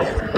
Oh.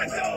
Let's go!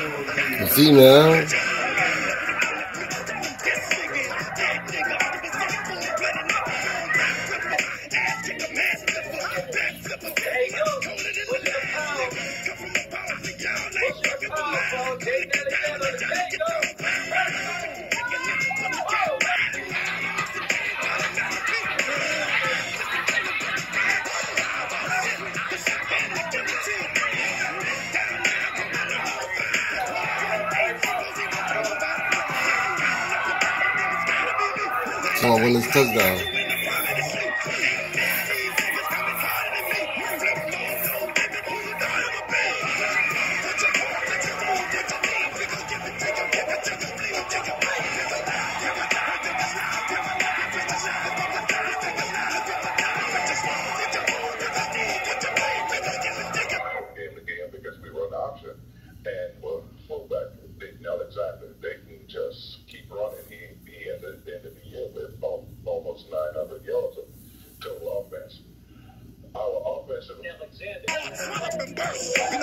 See now. On, win this touchdown.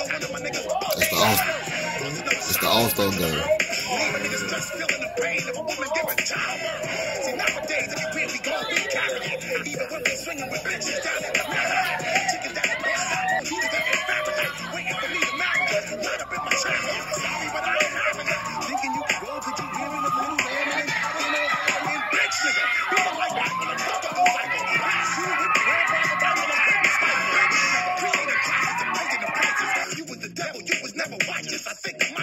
The all. It's the All Star game. Even when we swinging with bitches down at the I think they